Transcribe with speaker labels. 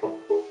Speaker 1: Música